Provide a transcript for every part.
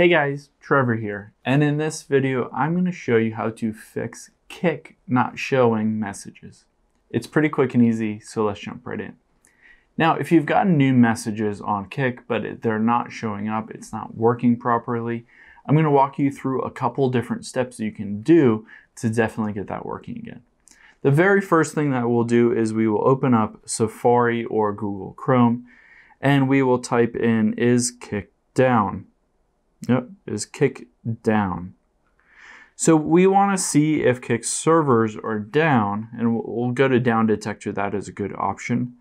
Hey guys, Trevor here, and in this video I'm going to show you how to fix Kik not showing messages. It's pretty quick and easy, so let's jump right in. Now, if you've gotten new messages on Kik but they're not showing up, it's not working properly, I'm going to walk you through a couple different steps you can do to definitely get that working again. The very first thing that we'll do is we will open up Safari or Google Chrome, and we will type in is Kik down. Yep, is Kik down. So we want to see if Kik servers are down, and we'll go to down detector. That is a good option.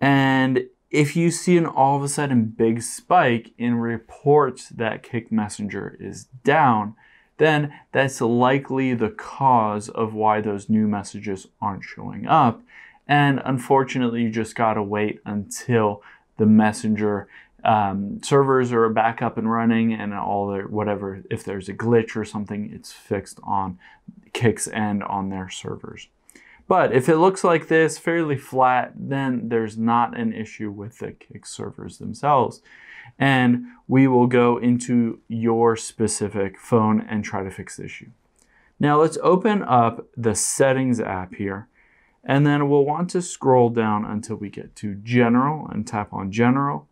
And if you see an all of a sudden big spike in reports that Kik Messenger is down, then that's likely the cause of why those new messages aren't showing up. And unfortunately, you just gotta wait until the messenger um, servers are back up and running and all their whatever if there's a glitch or something it's fixed on Kik's end on their servers. But if it looks like this fairly flat then there's not an issue with the Kik servers themselves. And we will go into your specific phone and try to fix the issue. Now let's open up the settings app here and then we'll want to scroll down until we get to general and tap on general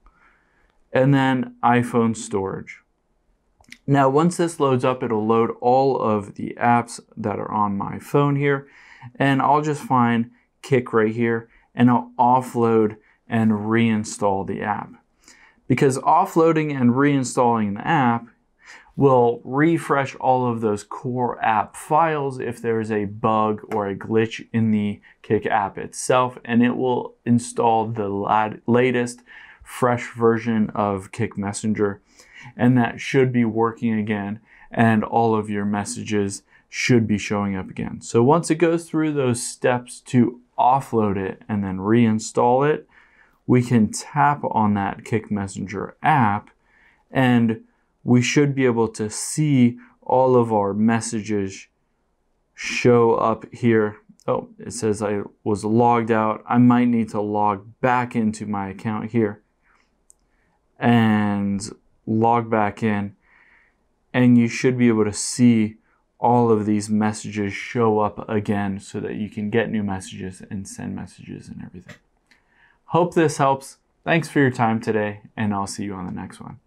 and then iPhone storage. Now, once this loads up, it'll load all of the apps that are on my phone here, and I'll just find Kik right here, and I'll offload and reinstall the app. Because offloading and reinstalling the app will refresh all of those core app files if there's a bug or a glitch in the Kik app itself, and it will install the latest fresh version of Kik Messenger, and that should be working again, and all of your messages should be showing up again. So once it goes through those steps to offload it and then reinstall it, we can tap on that Kik Messenger app and we should be able to see all of our messages show up here. Oh, it says I was logged out. I might need to log back into my account here and log back in and you should be able to see all of these messages show up again so that you can get new messages and send messages and everything. Hope this helps. Thanks for your time today, and I'll see you on the next one.